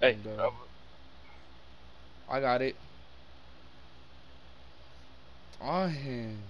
Hey, And, uh, I got it. On him.